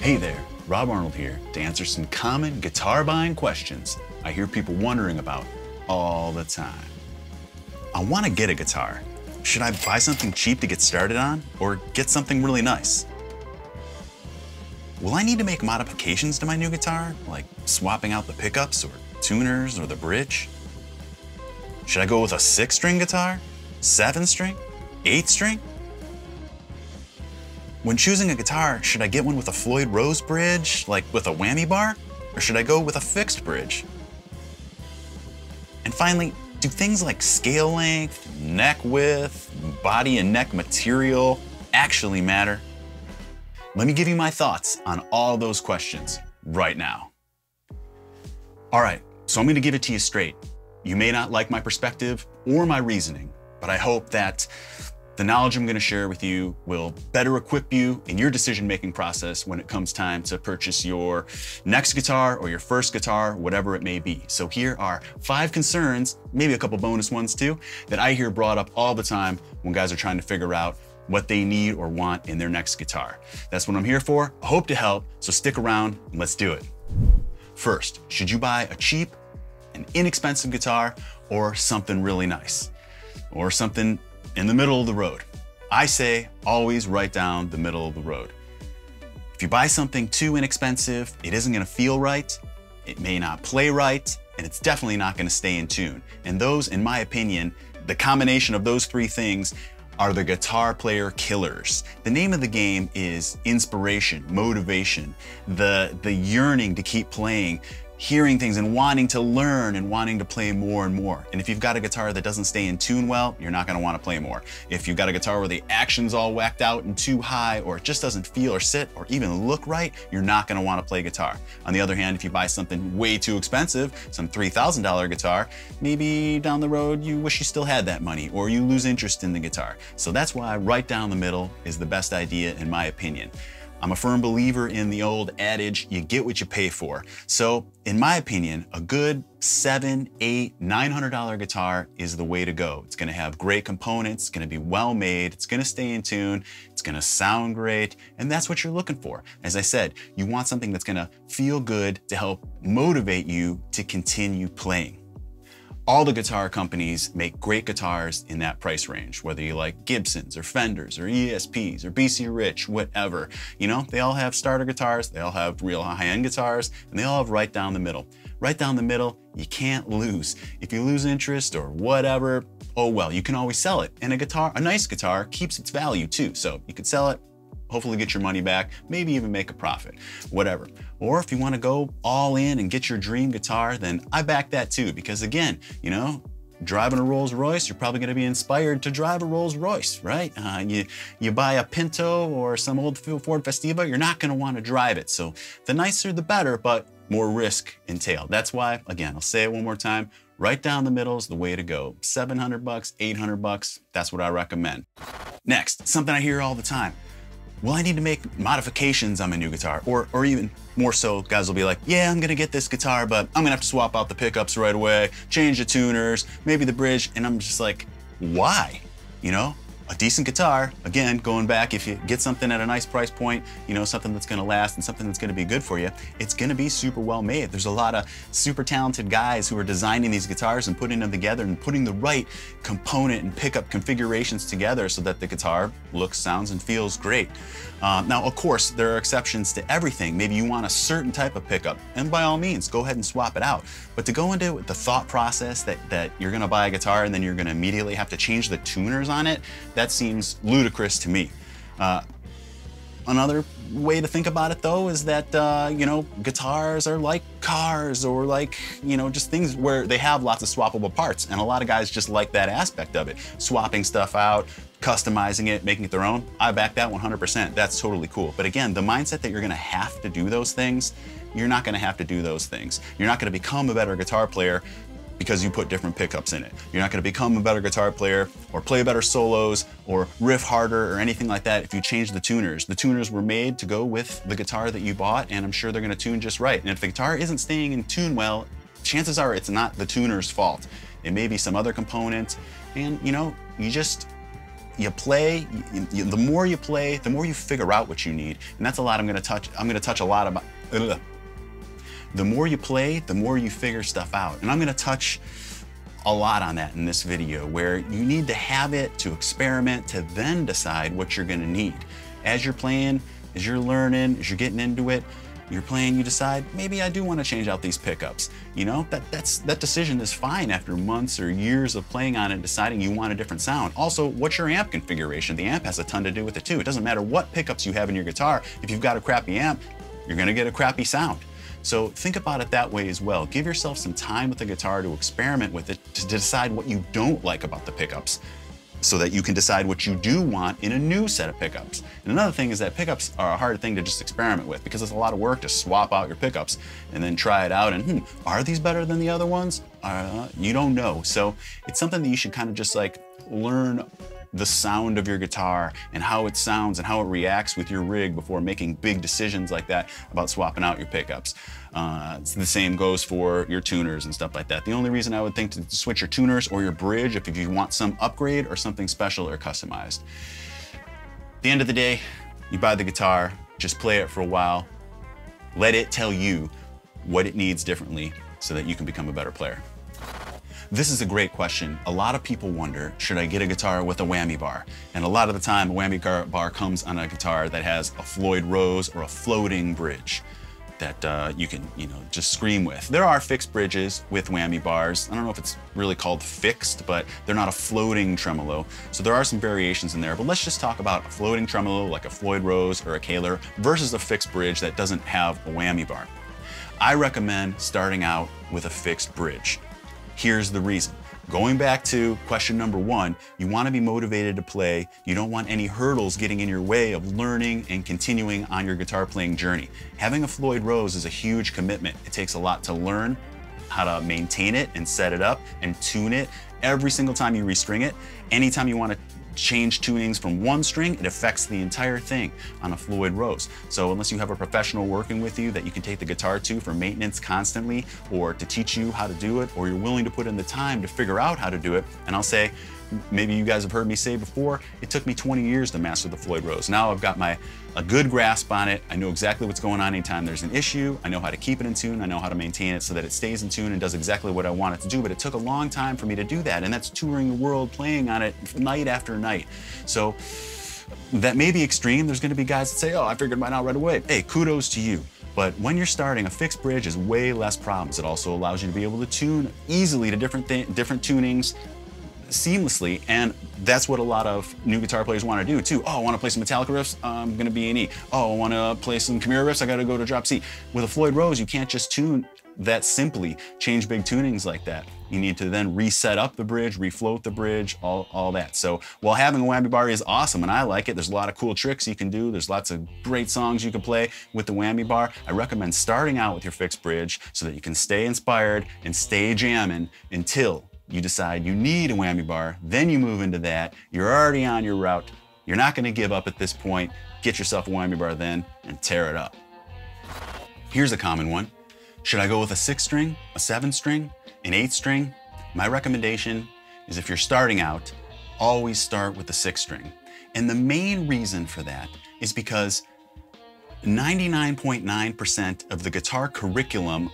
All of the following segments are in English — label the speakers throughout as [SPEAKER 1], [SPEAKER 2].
[SPEAKER 1] Hey there, Rob Arnold here to answer some common guitar buying questions I hear people wondering about all the time. I want to get a guitar. Should I buy something cheap to get started on or get something really nice? Will I need to make modifications to my new guitar, like swapping out the pickups or tuners or the bridge? Should I go with a six string guitar, seven string, eight string? When choosing a guitar, should I get one with a Floyd Rose bridge, like with a whammy bar? Or should I go with a fixed bridge? And finally, do things like scale length, neck width, body and neck material actually matter? Let me give you my thoughts on all those questions right now. All right, so I'm gonna give it to you straight. You may not like my perspective or my reasoning, but I hope that the knowledge I'm gonna share with you will better equip you in your decision-making process when it comes time to purchase your next guitar or your first guitar, whatever it may be. So here are five concerns, maybe a couple bonus ones too, that I hear brought up all the time when guys are trying to figure out what they need or want in their next guitar. That's what I'm here for. I hope to help, so stick around and let's do it. First, should you buy a cheap and inexpensive guitar or something really nice? Or something in the middle of the road? I say always right down the middle of the road. If you buy something too inexpensive, it isn't gonna feel right, it may not play right, and it's definitely not gonna stay in tune. And those, in my opinion, the combination of those three things are the guitar player killers. The name of the game is inspiration, motivation, the, the yearning to keep playing, hearing things and wanting to learn and wanting to play more and more. And if you've got a guitar that doesn't stay in tune well, you're not gonna wanna play more. If you've got a guitar where the action's all whacked out and too high, or it just doesn't feel or sit or even look right, you're not gonna wanna play guitar. On the other hand, if you buy something way too expensive, some $3,000 guitar, maybe down the road you wish you still had that money or you lose interest in the guitar. So that's why right down the middle is the best idea in my opinion. I'm a firm believer in the old adage, you get what you pay for. So in my opinion, a good seven, eight, nine hundred dollar guitar is the way to go. It's gonna have great components, it's gonna be well made, it's gonna stay in tune, it's gonna sound great, and that's what you're looking for. As I said, you want something that's gonna feel good to help motivate you to continue playing. All the guitar companies make great guitars in that price range, whether you like Gibsons or Fenders or ESPs or BC Rich, whatever. You know, they all have starter guitars, they all have real high-end guitars, and they all have right down the middle. Right down the middle, you can't lose. If you lose interest or whatever, oh well, you can always sell it. And a guitar, a nice guitar, keeps its value too. So you could sell it, hopefully get your money back, maybe even make a profit, whatever. Or if you wanna go all in and get your dream guitar, then I back that too, because again, you know, driving a Rolls Royce, you're probably going to be inspired to drive a Rolls Royce, right? Uh, you, you buy a Pinto or some old Ford Festiva, you're not going to want to drive it. So the nicer the better, but more risk entailed. That's why, again, I'll say it one more time, right down the middle is the way to go. 700 bucks, 800 bucks, that's what I recommend. Next, something I hear all the time will I need to make modifications on my new guitar? Or, or even more so, guys will be like, yeah, I'm gonna get this guitar, but I'm gonna have to swap out the pickups right away, change the tuners, maybe the bridge, and I'm just like, why? You know, a decent guitar, again, going back, if you get something at a nice price point, you know, something that's gonna last and something that's gonna be good for you, it's gonna be super well made. There's a lot of super talented guys who are designing these guitars and putting them together and putting the right component and pickup configurations together so that the guitar looks, sounds, and feels great. Uh, now, of course, there are exceptions to everything. Maybe you want a certain type of pickup, and by all means, go ahead and swap it out. But to go into the thought process that, that you're gonna buy a guitar and then you're gonna immediately have to change the tuners on it, that seems ludicrous to me. Uh, another way to think about it though is that, uh, you know, guitars are like cars or like, you know, just things where they have lots of swappable parts. And a lot of guys just like that aspect of it. Swapping stuff out, customizing it, making it their own. I back that 100%. That's totally cool. But again, the mindset that you're gonna have to do those things, you're not gonna have to do those things. You're not gonna become a better guitar player because you put different pickups in it. You're not gonna become a better guitar player or play better solos or riff harder or anything like that if you change the tuners. The tuners were made to go with the guitar that you bought and I'm sure they're gonna tune just right. And if the guitar isn't staying in tune well, chances are it's not the tuner's fault. It may be some other component and you know, you just you play, you, you, the more you play, the more you figure out what you need. And that's a lot I'm gonna touch, I'm gonna touch a lot about, ugh. The more you play, the more you figure stuff out. And I'm gonna touch a lot on that in this video where you need to have it to experiment to then decide what you're gonna need. As you're playing, as you're learning, as you're getting into it, you're playing, you decide, maybe I do want to change out these pickups. You know, that, that's, that decision is fine after months or years of playing on it, deciding you want a different sound. Also, what's your amp configuration? The amp has a ton to do with it too. It doesn't matter what pickups you have in your guitar. If you've got a crappy amp, you're gonna get a crappy sound. So think about it that way as well. Give yourself some time with the guitar to experiment with it, to decide what you don't like about the pickups so that you can decide what you do want in a new set of pickups. And another thing is that pickups are a hard thing to just experiment with because it's a lot of work to swap out your pickups and then try it out and hmm, are these better than the other ones? Uh, you don't know. So it's something that you should kind of just like learn the sound of your guitar and how it sounds and how it reacts with your rig before making big decisions like that about swapping out your pickups. Uh, the same goes for your tuners and stuff like that. The only reason I would think to switch your tuners or your bridge if you want some upgrade or something special or customized. At the end of the day, you buy the guitar, just play it for a while, let it tell you what it needs differently so that you can become a better player. This is a great question. A lot of people wonder, should I get a guitar with a whammy bar? And a lot of the time, a whammy bar comes on a guitar that has a Floyd Rose or a floating bridge that uh, you can, you know, just scream with. There are fixed bridges with whammy bars. I don't know if it's really called fixed, but they're not a floating tremolo. So there are some variations in there, but let's just talk about a floating tremolo like a Floyd Rose or a Kahler versus a fixed bridge that doesn't have a whammy bar. I recommend starting out with a fixed bridge. Here's the reason. Going back to question number one, you want to be motivated to play. You don't want any hurdles getting in your way of learning and continuing on your guitar playing journey. Having a Floyd Rose is a huge commitment. It takes a lot to learn how to maintain it and set it up and tune it every single time you restring it. Anytime you want to change tunings from one string, it affects the entire thing on a Floyd Rose. So unless you have a professional working with you that you can take the guitar to for maintenance constantly or to teach you how to do it, or you're willing to put in the time to figure out how to do it, and I'll say, maybe you guys have heard me say before, it took me 20 years to master the Floyd Rose. Now I've got my a good grasp on it. I know exactly what's going on anytime there's an issue. I know how to keep it in tune. I know how to maintain it so that it stays in tune and does exactly what I want it to do. But it took a long time for me to do that. And that's touring the world, playing on it night after night. So that may be extreme. There's going to be guys that say, oh, I figured mine out right away. Hey, kudos to you. But when you're starting, a fixed bridge is way less problems. It also allows you to be able to tune easily to different different tunings, seamlessly, and that's what a lot of new guitar players want to do too. Oh, I want to play some Metallica riffs, I'm gonna be in E. Oh, I want to play some Chimaira riffs, I gotta go to drop C. With a Floyd Rose, you can't just tune that simply, change big tunings like that. You need to then reset up the bridge, refloat the bridge, all, all that. So while having a whammy bar is awesome and I like it, there's a lot of cool tricks you can do. There's lots of great songs you can play with the whammy bar. I recommend starting out with your fixed bridge so that you can stay inspired and stay jamming until you decide you need a whammy bar, then you move into that. You're already on your route. You're not gonna give up at this point. Get yourself a whammy bar then and tear it up. Here's a common one. Should I go with a six string, a seven string, an eight string? My recommendation is if you're starting out, always start with the six string. And the main reason for that is because 99.9% of the guitar curriculum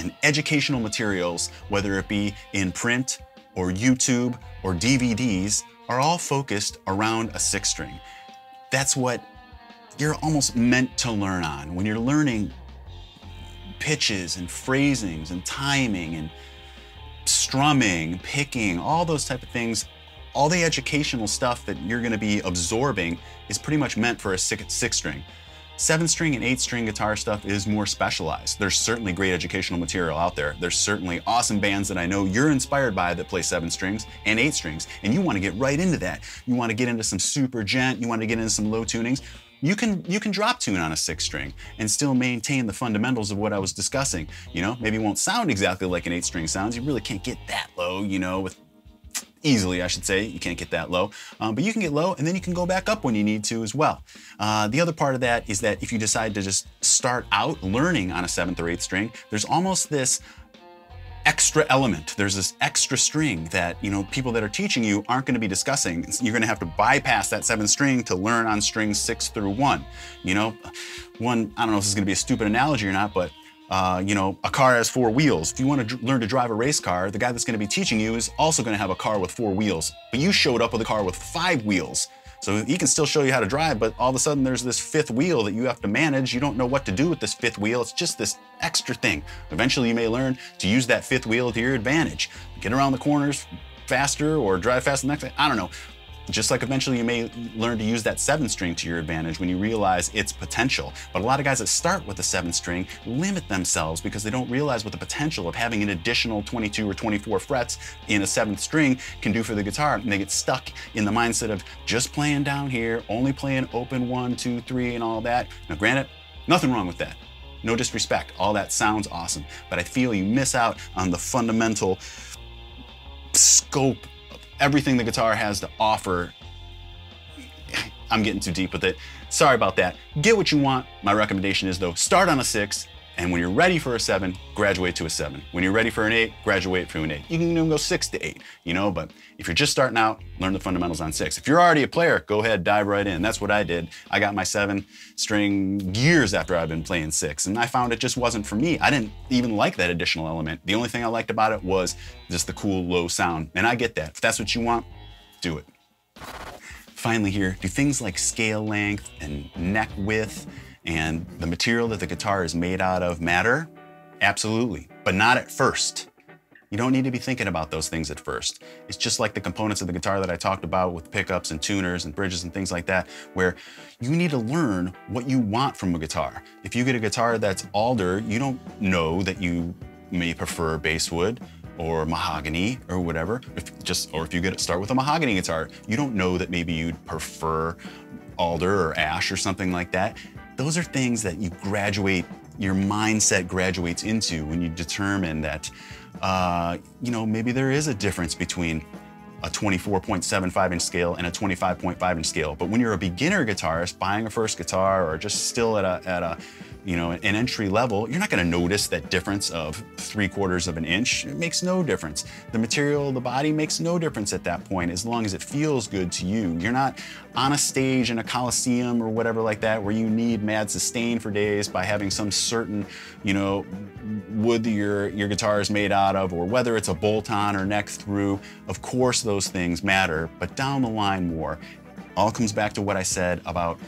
[SPEAKER 1] and educational materials, whether it be in print or YouTube or DVDs, are all focused around a six string. That's what you're almost meant to learn on. When you're learning pitches and phrasings and timing and strumming, picking, all those type of things, all the educational stuff that you're gonna be absorbing is pretty much meant for a six, six string. Seven string and eight string guitar stuff is more specialized. There's certainly great educational material out there. There's certainly awesome bands that I know you're inspired by that play seven strings and eight strings, and you want to get right into that. You want to get into some super djent, you want to get into some low tunings. You can you can drop tune on a six string and still maintain the fundamentals of what I was discussing. You know, maybe won't sound exactly like an eight string sounds. You really can't get that low, you know, with easily, I should say. You can't get that low, um, but you can get low and then you can go back up when you need to as well. Uh, the other part of that is that if you decide to just start out learning on a seventh or eighth string, there's almost this extra element. There's this extra string that, you know, people that are teaching you aren't going to be discussing. You're going to have to bypass that seventh string to learn on strings six through one. You know, one, I don't know if this is going to be a stupid analogy or not, but uh, you know, a car has four wheels. If you want to learn to drive a race car, the guy that's going to be teaching you is also going to have a car with four wheels. But you showed up with a car with five wheels. So he can still show you how to drive, but all of a sudden there's this fifth wheel that you have to manage. You don't know what to do with this fifth wheel. It's just this extra thing. Eventually you may learn to use that fifth wheel to your advantage. Get around the corners faster or drive faster the next. I don't know. Just like eventually you may learn to use that seventh string to your advantage when you realize its potential. But a lot of guys that start with the seventh string limit themselves because they don't realize what the potential of having an additional 22 or 24 frets in a seventh string can do for the guitar. And they get stuck in the mindset of just playing down here, only playing open one, two, three, and all that. Now, granted, nothing wrong with that. No disrespect, all that sounds awesome, but I feel you miss out on the fundamental scope everything the guitar has to offer. I'm getting too deep with it. Sorry about that. Get what you want. My recommendation is though, start on a six, and when you're ready for a seven, graduate to a seven. When you're ready for an eight, graduate to an eight. You can even go six to eight, you know, but if you're just starting out, learn the fundamentals on six. If you're already a player, go ahead, dive right in. That's what I did. I got my seven string years after I've been playing six, and I found it just wasn't for me. I didn't even like that additional element. The only thing I liked about it was just the cool low sound, and I get that. If that's what you want, do it. Finally here, do things like scale length and neck width and the material that the guitar is made out of matter? Absolutely, but not at first. You don't need to be thinking about those things at first. It's just like the components of the guitar that I talked about with pickups and tuners and bridges and things like that, where you need to learn what you want from a guitar. If you get a guitar that's alder, you don't know that you may prefer basswood or mahogany or whatever. If just or if you get start with a mahogany guitar, you don't know that maybe you'd prefer alder or ash or something like that. Those are things that you graduate, your mindset graduates into when you determine that, uh, you know, maybe there is a difference between a 24.75 inch scale and a 25.5 inch scale. But when you're a beginner guitarist buying a first guitar or just still at a, at a you know, an entry level, you're not gonna notice that difference of three quarters of an inch. It makes no difference. The material, the body makes no difference at that point as long as it feels good to you. You're not on a stage in a coliseum or whatever like that where you need mad sustain for days by having some certain, you know, wood that your, your guitar is made out of or whether it's a bolt-on or neck through. Of course those things matter, but down the line more. All comes back to what I said about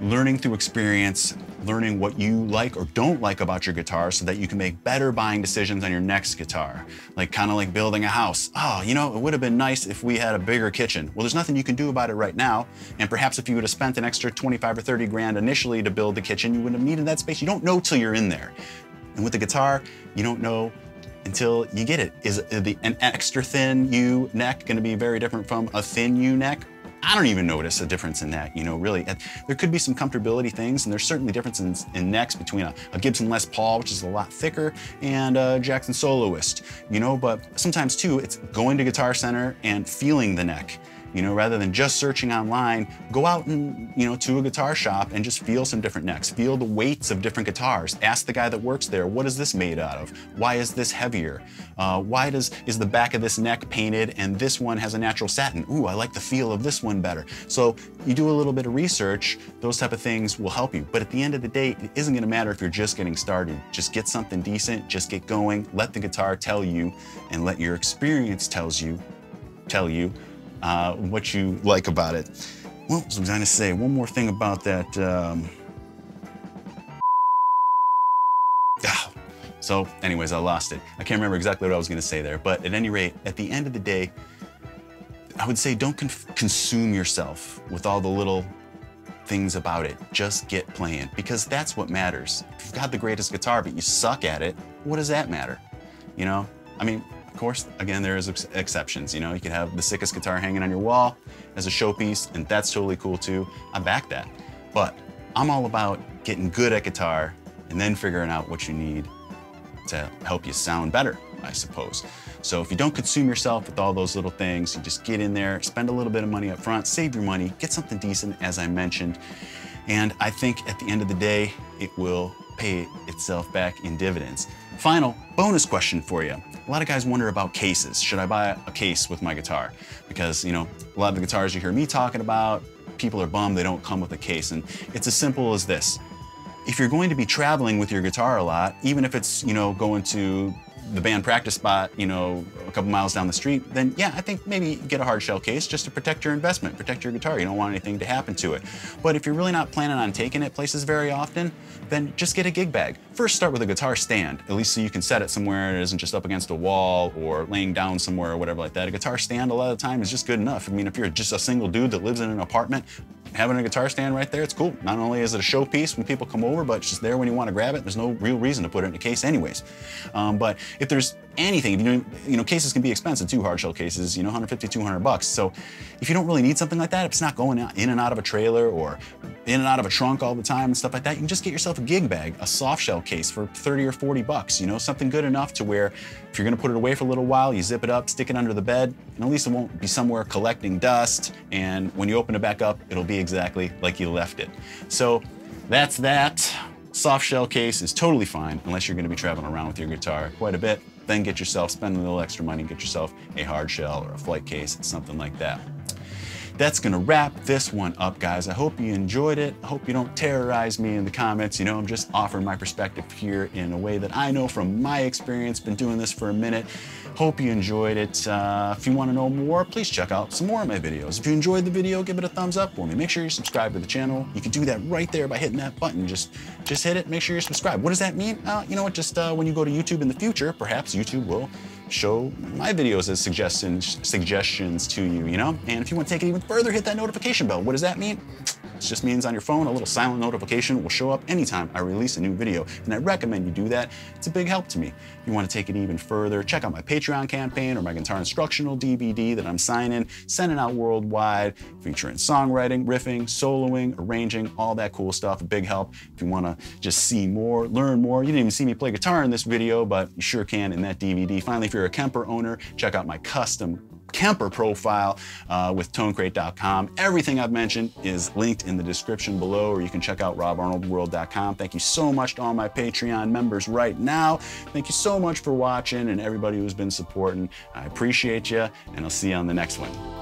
[SPEAKER 1] learning through experience, learning what you like or don't like about your guitar so that you can make better buying decisions on your next guitar. Like kind of like building a house. Oh, you know, it would have been nice if we had a bigger kitchen. Well, there's nothing you can do about it right now. And perhaps if you would have spent an extra 25 or 30 grand initially to build the kitchen, you wouldn't have needed that space. You don't know till you're in there. And with the guitar, you don't know until you get it. Is the, an extra thin U neck gonna be very different from a thin U neck? I don't even notice a difference in that, you know, really. There could be some comfortability things, and there's certainly differences in, in necks between a, a, Gibson Les Paul, which is a lot thicker, and a Jackson Soloist, you know, but sometimes too, it's going to Guitar Center and feeling the neck you know, rather than just searching online, go out and, you know, to a guitar shop and just feel some different necks. Feel the weights of different guitars. Ask the guy that works there, what is this made out of? Why is this heavier? Uh, why does is the back of this neck painted and this one has a natural satin? Ooh, I like the feel of this one better. So you do a little bit of research, those type of things will help you. But at the end of the day, it isn't gonna matter if you're just getting started. Just get something decent, just get going, let the guitar tell you, and let your experience tells you, tell you uh, what you like about it. Well, I was going to say one more thing about that. Um... Oh. So anyways, I lost it. I can't remember exactly what I was going to say there, but at any rate, at the end of the day, I would say don't consume yourself with all the little things about it. Just get playing because that's what matters. If you've got the greatest guitar, but you suck at it, what does that matter? You know, I mean, course, again, there is ex exceptions. You know, you could have the sickest guitar hanging on your wall as a showpiece, and that's totally cool too. I back that. But I'm all about getting good at guitar and then figuring out what you need to help you sound better, I suppose. So if you don't consume yourself with all those little things, you just get in there, spend a little bit of money up front, save your money, get something decent, as I mentioned. And I think at the end of the day, it will pay itself back in dividends. Final bonus question for you. A lot of guys wonder about cases. Should I buy a case with my guitar? Because, you know, a lot of the guitars you hear me talking about, people are bummed they don't come with a case. And it's as simple as this. If you're going to be traveling with your guitar a lot, even if it's, you know, going to the band practice spot, you know, a couple miles down the street, then yeah, I think maybe get a hard shell case just to protect your investment, protect your guitar. You don't want anything to happen to it. But if you're really not planning on taking it places very often, then just get a gig bag. First start with a guitar stand, at least so you can set it somewhere it isn't just up against a wall or laying down somewhere or whatever like that. A guitar stand a lot of the time is just good enough. I mean, if you're just a single dude that lives in an apartment, having a guitar stand right there, it's cool. Not only is it a showpiece when people come over, but it's just there when you want to grab it. There's no real reason to put it in a case anyways. Um, but if there's anything, you know, you know, cases can be expensive too, hard shell cases, you know, 150, 200 bucks. So if you don't really need something like that, if it's not going in and out of a trailer or in and out of a trunk all the time and stuff like that, you can just get yourself a gig bag, a soft shell case for 30 or 40 bucks, you know, something good enough to where if you're gonna put it away for a little while, you zip it up, stick it under the bed, and at least it won't be somewhere collecting dust. And when you open it back up, it'll be exactly like you left it. So that's that. Soft shell case is totally fine unless you're gonna be traveling around with your guitar quite a bit. Then get yourself, spend a little extra money, get yourself a hard shell or a flight case, something like that. That's gonna wrap this one up, guys. I hope you enjoyed it. I hope you don't terrorize me in the comments. You know, I'm just offering my perspective here in a way that I know from my experience, been doing this for a minute. Hope you enjoyed it. Uh, if you wanna know more, please check out some more of my videos. If you enjoyed the video, give it a thumbs up for me. Make sure you're subscribed to the channel. You can do that right there by hitting that button. Just, just hit it, make sure you're subscribed. What does that mean? Uh, you know what, just uh, when you go to YouTube in the future, perhaps YouTube will show my videos as suggestions suggestions to you, you know? And if you want to take it even further, hit that notification bell. What does that mean? It just means on your phone, a little silent notification will show up anytime I release a new video. And I recommend you do that. It's a big help to me. If you want to take it even further, check out my Patreon campaign or my guitar instructional DVD that I'm signing, sending out worldwide, featuring songwriting, riffing, soloing, arranging, all that cool stuff. A big help. If you want to just see more, learn more, you didn't even see me play guitar in this video, but you sure can in that DVD. Finally, if you're a Kemper owner, check out my custom Kemper profile uh, with tonecrate.com. Everything I've mentioned is linked in the description below, or you can check out robarnoldworld.com. Thank you so much to all my Patreon members right now. Thank you so much for watching and everybody who's been supporting. I appreciate you, and I'll see you on the next one.